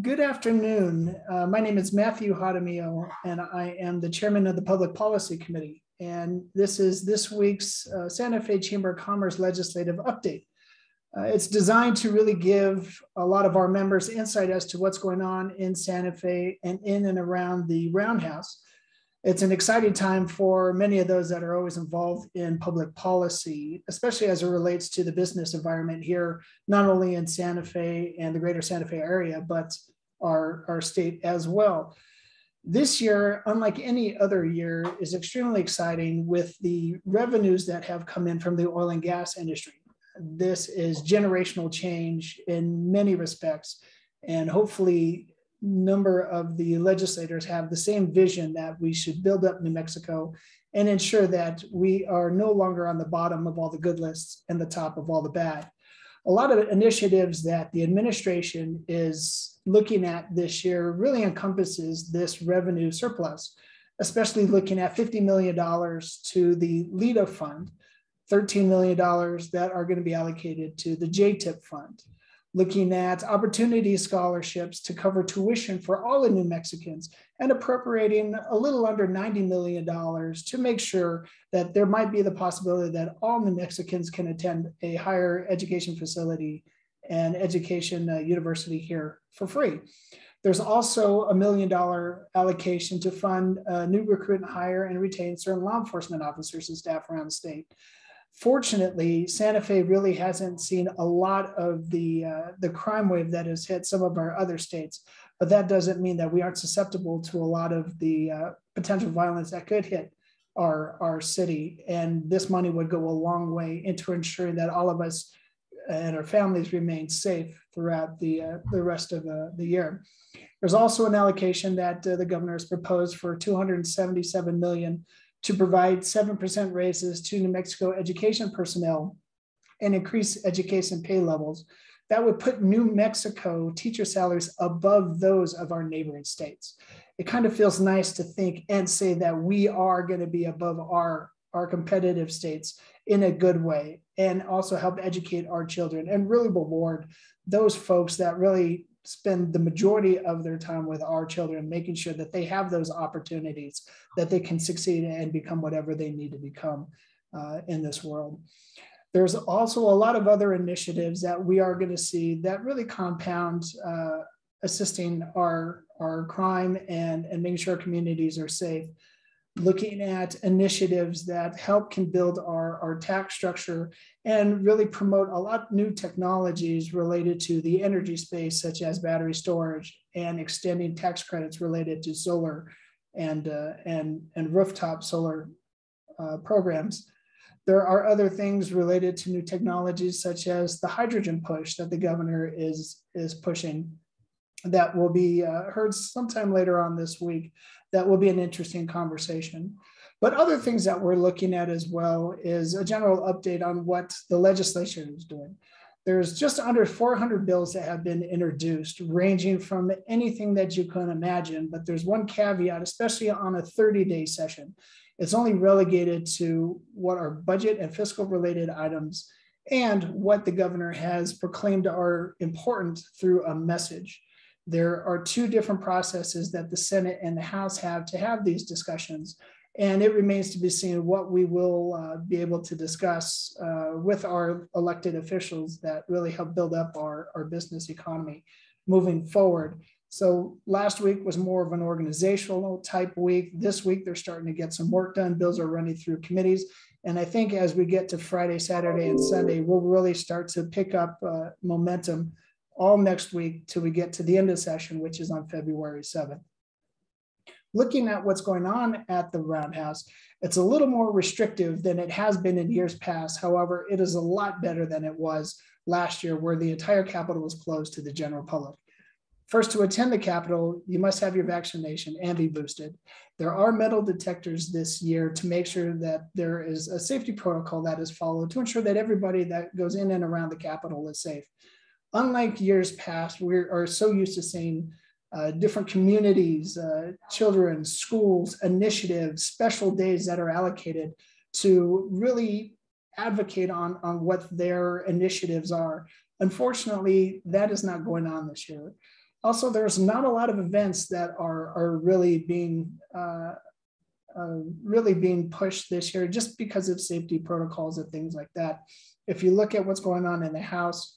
Good afternoon. Uh, my name is Matthew Jaramillo, and I am the chairman of the Public Policy Committee. And this is this week's uh, Santa Fe Chamber of Commerce legislative update. Uh, it's designed to really give a lot of our members insight as to what's going on in Santa Fe and in and around the Roundhouse it's an exciting time for many of those that are always involved in public policy, especially as it relates to the business environment here, not only in Santa Fe and the greater Santa Fe area, but our, our state as well. This year, unlike any other year, is extremely exciting with the revenues that have come in from the oil and gas industry. This is generational change in many respects, and hopefully number of the legislators have the same vision that we should build up New Mexico and ensure that we are no longer on the bottom of all the good lists and the top of all the bad. A lot of initiatives that the administration is looking at this year really encompasses this revenue surplus, especially looking at $50 million to the LEDA fund, $13 million that are going to be allocated to the JTIP fund looking at opportunity scholarships to cover tuition for all the New Mexicans and appropriating a little under $90 million to make sure that there might be the possibility that all New Mexicans can attend a higher education facility and education uh, university here for free. There's also a million dollar allocation to fund uh, new recruit and hire and retain certain law enforcement officers and staff around the state fortunately, Santa Fe really hasn't seen a lot of the uh, the crime wave that has hit some of our other states. But that doesn't mean that we aren't susceptible to a lot of the uh, potential violence that could hit our our city. And this money would go a long way into ensuring that all of us and our families remain safe throughout the uh, the rest of the, the year. There's also an allocation that uh, the governor has proposed for 277 million to provide 7% raises to New Mexico education personnel and increase education pay levels. That would put New Mexico teacher salaries above those of our neighboring states. It kind of feels nice to think and say that we are going to be above our, our competitive states in a good way and also help educate our children and really reward those folks that really spend the majority of their time with our children, making sure that they have those opportunities, that they can succeed and become whatever they need to become uh, in this world. There's also a lot of other initiatives that we are going to see that really compound uh, assisting our, our crime and, and making sure our communities are safe looking at initiatives that help can build our, our tax structure and really promote a lot of new technologies related to the energy space, such as battery storage and extending tax credits related to solar and, uh, and, and rooftop solar uh, programs. There are other things related to new technologies, such as the hydrogen push that the governor is, is pushing that will be uh, heard sometime later on this week. That will be an interesting conversation. But other things that we're looking at as well is a general update on what the legislature is doing. There's just under 400 bills that have been introduced, ranging from anything that you can imagine. But there's one caveat, especially on a 30 day session. It's only relegated to what are budget and fiscal related items and what the governor has proclaimed are important through a message there are two different processes that the Senate and the House have to have these discussions. And it remains to be seen what we will uh, be able to discuss uh, with our elected officials that really help build up our, our business economy moving forward. So last week was more of an organizational type week. This week, they're starting to get some work done. Bills are running through committees. And I think as we get to Friday, Saturday, and Sunday, we'll really start to pick up uh, momentum all next week till we get to the end of session, which is on February 7th. Looking at what's going on at the Roundhouse, it's a little more restrictive than it has been in years past. However, it is a lot better than it was last year, where the entire Capitol was closed to the general public. First, to attend the Capitol, you must have your vaccination and be boosted. There are metal detectors this year to make sure that there is a safety protocol that is followed to ensure that everybody that goes in and around the Capitol is safe unlike years past, we are so used to seeing uh, different communities, uh, children, schools, initiatives, special days that are allocated to really advocate on, on what their initiatives are. Unfortunately, that is not going on this year. also, there's not a lot of events that are, are really being uh, uh, really being pushed this year just because of safety protocols and things like that. If you look at what's going on in the House,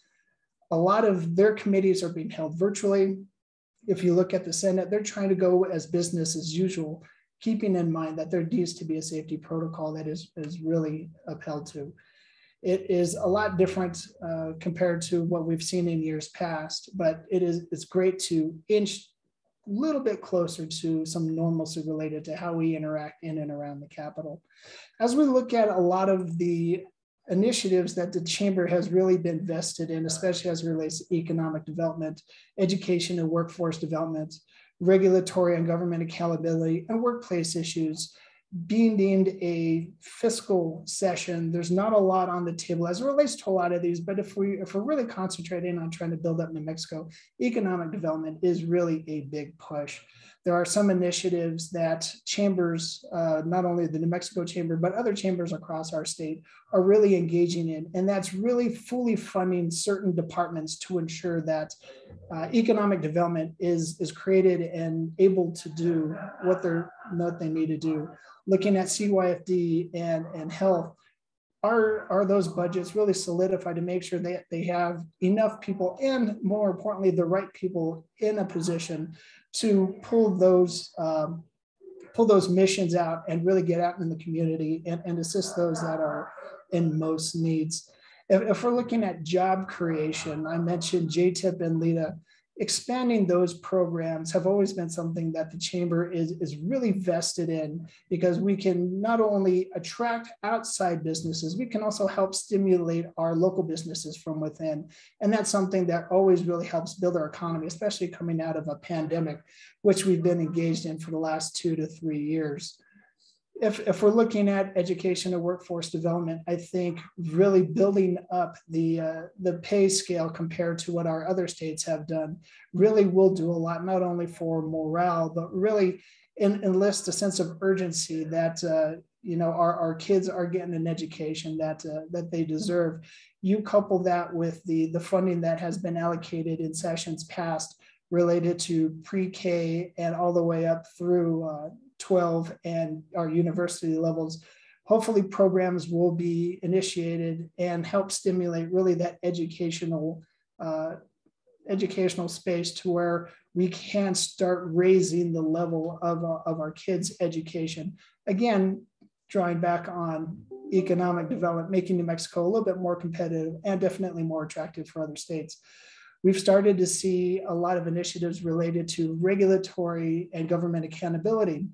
a lot of their committees are being held virtually. If you look at the Senate, they're trying to go as business as usual, keeping in mind that there needs to be a safety protocol that is, is really upheld to. It is a lot different uh, compared to what we've seen in years past, but it is it's great to inch a little bit closer to some normalcy related to how we interact in and around the Capitol. As we look at a lot of the initiatives that the chamber has really been vested in, especially as it relates to economic development, education and workforce development, regulatory and government accountability, and workplace issues being deemed a fiscal session, there's not a lot on the table as it relates to a lot of these. But if we if we're really concentrating on trying to build up New Mexico, economic development is really a big push. There are some initiatives that chambers, uh, not only the New Mexico Chamber, but other chambers across our state are really engaging in. And that's really fully funding certain departments to ensure that uh, economic development is, is created and able to do what, they're, what they need to do looking at CYFD and, and health, are, are those budgets really solidified to make sure that they have enough people and more importantly, the right people in a position to pull those um, pull those missions out and really get out in the community and, and assist those that are in most needs. If, if we're looking at job creation, I mentioned JTIP and LEDA expanding those programs have always been something that the chamber is, is really vested in because we can not only attract outside businesses, we can also help stimulate our local businesses from within. And that's something that always really helps build our economy, especially coming out of a pandemic, which we've been engaged in for the last two to three years if, if we're looking at education and workforce development, I think really building up the, uh, the pay scale compared to what our other states have done really will do a lot, not only for morale, but really in, enlist a sense of urgency that, uh, you know, our, our kids are getting an education that, uh, that they deserve. You couple that with the, the funding that has been allocated in sessions past related to pre-K and all the way up through uh, 12 and our university levels, hopefully programs will be initiated and help stimulate really that educational uh, educational space to where we can start raising the level of, uh, of our kids' education. Again, drawing back on economic development, making New Mexico a little bit more competitive and definitely more attractive for other states. We've started to see a lot of initiatives related to regulatory and government accountability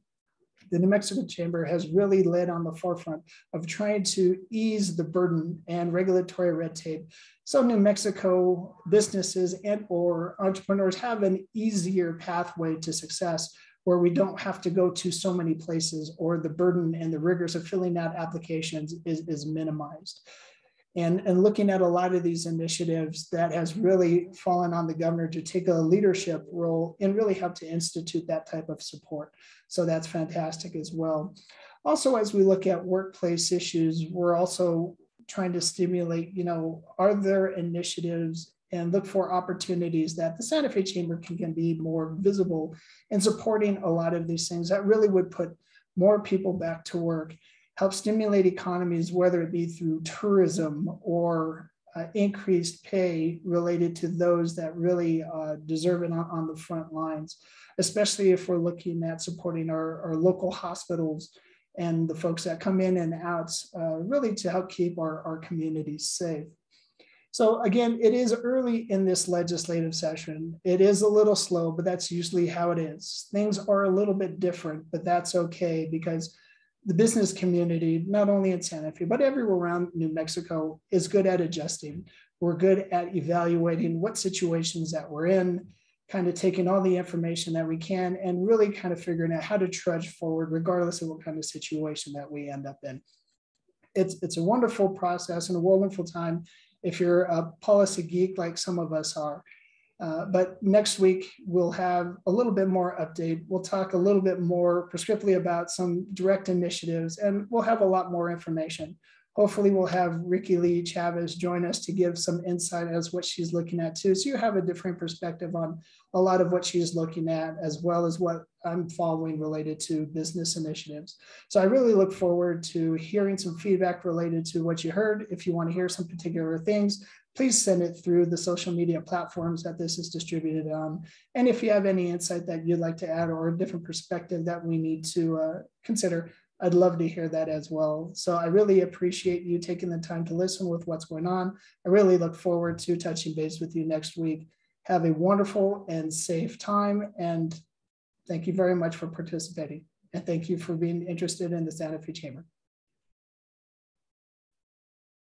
the New Mexico Chamber has really led on the forefront of trying to ease the burden and regulatory red tape. So New Mexico businesses and or entrepreneurs have an easier pathway to success where we don't have to go to so many places or the burden and the rigors of filling out applications is, is minimized and, and looking at a lot of these initiatives that has really fallen on the governor to take a leadership role and really help to institute that type of support. So that's fantastic as well. Also, as we look at workplace issues, we're also trying to stimulate, you know, are there initiatives and look for opportunities that the Santa Fe Chamber can, can be more visible in supporting a lot of these things that really would put more people back to work help stimulate economies, whether it be through tourism or uh, increased pay related to those that really uh, deserve it on, on, the front lines, especially if we're looking at supporting our, our local hospitals and the folks that come in and out, uh, really to help keep our, our communities safe. So again, it is early in this legislative session. It is a little slow, but that's usually how it is. Things are a little bit different, but that's okay because the business community, not only in Santa Fe, but everywhere around New Mexico, is good at adjusting. We're good at evaluating what situations that we're in, kind of taking all the information that we can, and really kind of figuring out how to trudge forward, regardless of what kind of situation that we end up in. It's, it's a wonderful process and a wonderful time if you're a policy geek like some of us are. Uh, but next week, we'll have a little bit more update. We'll talk a little bit more prescriptively about some direct initiatives, and we'll have a lot more information. Hopefully we'll have Ricky Lee Chavez join us to give some insight as what she's looking at too. So you have a different perspective on a lot of what she's looking at, as well as what I'm following related to business initiatives. So I really look forward to hearing some feedback related to what you heard. If you want to hear some particular things, please send it through the social media platforms that this is distributed on. And if you have any insight that you'd like to add or a different perspective that we need to uh, consider, I'd love to hear that as well. So I really appreciate you taking the time to listen with what's going on. I really look forward to touching base with you next week. Have a wonderful and safe time. And thank you very much for participating. And thank you for being interested in the Santa Fe Chamber.